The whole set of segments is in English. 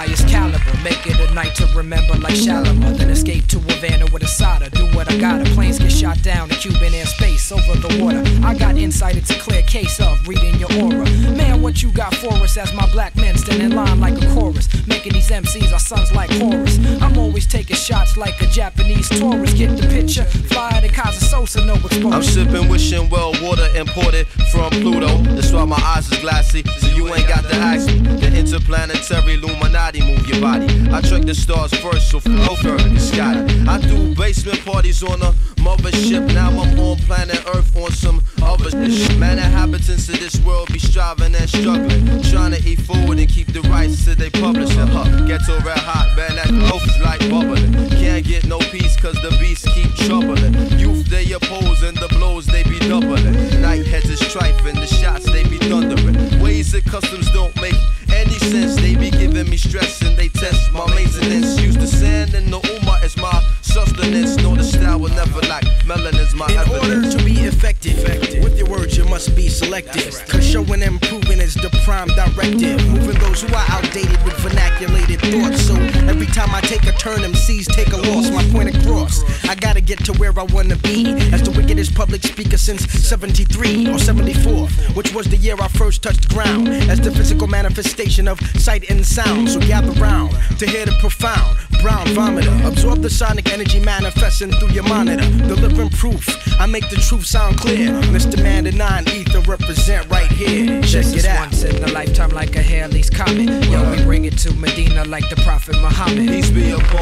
highest caliber. Make it a night to remember like Shalamar. Then escape to Havana with a soda. Do what I gotta. Planes get shot down in Cuban airspace over the water. I got insight, it's a clear case of reading your aura. Man, what you got for us as my black men stand in line like a chorus. Making these MCs our sons like Horus. I'm always taking shots like a Japanese tourist. Get the picture? Fly to Casa Sosa, no exposure. I'm sipping wishing well water imported from Pluto. That's why my eyes is glassy. So you ain't got. The interplanetary Illuminati move your body. I track the stars first, so f- further the sky. I do basement parties on a mothership. Now I'm on planet Earth on some other shit. Man, inhabitants of this world be striving and struggling. Trying to eat forward and keep the rights to they publishing. Huh. Ghetto red hot, my In order to be effective, with your words you must be selective. Cause showing and proving is the prime directive. Mm-hmm. Moving those who are outdated with vernaculated thoughts. So every time I take a turn, MCs take a loss. My point across. I gotta get to where I wanna be. As the wickedest public speaker since 73 or 74, which was the year I first touched ground. As the physical manifestation of sight and sound. So gather round to hear the profound. Brown vomiter. Absorb the sonic energy manifesting through your monitor. Delivering proof. I make the truth sound clear. Mr. Man, the nine ether represent right here. Check This it is out. once in a lifetime like a Halley's Comet. Yo, we bring it to Medina like the Prophet Muhammad. Peace be upon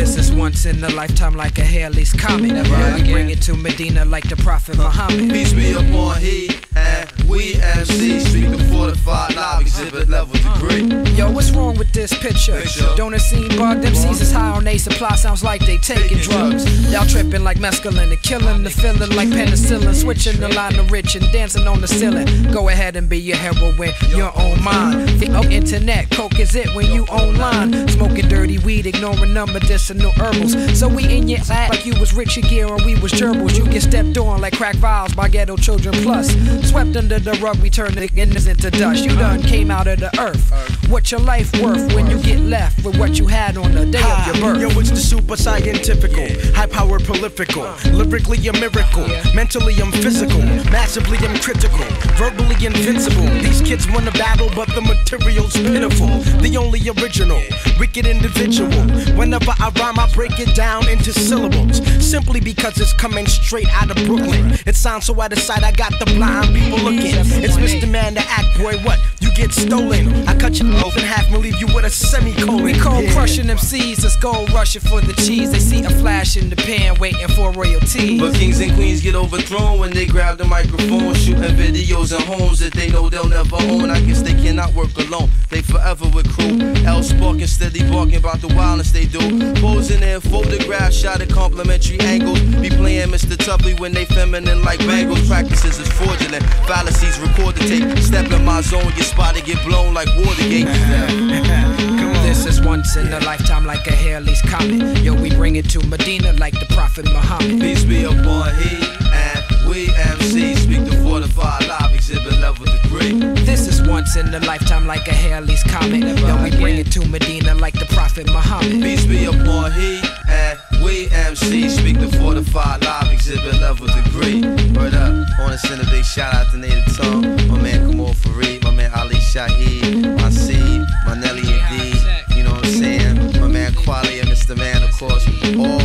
This is once in a lifetime like a Halley's Comet. Yo, we bring it to Medina like the Prophet Muhammad. Peace be upon he and we MCs speak the fortified live exhibit level uh. degree. Yo, what's wrong with this picture? Picture. Don't it seem bugged? MCs is high on they supply, sounds like they taking Taking drugs. drugs. Y'all tripping like mescaline, the killing, the feeling like penicillin, switching the line of rich and dancing on the ceiling. Go ahead and be your heroine, your own mind. The oh, internet, coke is it when you online. Smoking dirty weed, ignoring non medicinal herbals. So we in your act like you was Richard Gere and we was gerbils. You get stepped on like crack vials by ghetto children plus. Swept under the rug, we turn the innocent to dust. You done came out of the earth. What your life worth when you get left with what you had on the day of your birth? Yo, it's the super scientifical, high power prolifical. Lyrically, a miracle. Mentally, I'm physical. Massively, I'm critical. Verbally, invincible. These kids want to battle, but the material's pitiful. The only original, wicked individual. Whenever I rhyme, I break it down into syllables. Simply because it's coming straight out of Brooklyn. It sounds so out of sight, I got the blind people looking. It's Mr. Man, the act boy. What? You get stolen. I cut you off in half and leave you with a semicolon. We cold Yeah. crushing MCs, let's go rushing for the cheese. They see a flash in the pan, waiting for royalty. But kings and queens get overthrown when they grab the microphone, shooting videos in homes that they know they'll never own. I guess they cannot work alone. They forever with crew. L sparking, steady barking about the wildness they do. Posing in photographs, shot at complimentary angles. Be playing Mr. Tuffy when they feminine like bangles. Practices is fraudulent. Fallacies record the tape. Step in my zone, get spotted, get blown like Watergate. This is once in a lifetime like a Halley's Comet. Yo, we bring it to Medina like the Prophet Muhammad. Peace be upon he and we MC speak the fortified live exhibit level degree. This is once in a lifetime like a Halley's Comet. Yo, we bring it to Medina like the Prophet Muhammad. Peace be upon he and we MC speak the fortified live exhibit level degree. Word up, wanna send a big shout out to Native Tongue, my man Kamaal Fareed, Shaheed, my C, my Nelly and D, you know what I'm saying? My man Kweli, Mr. Man, of course. All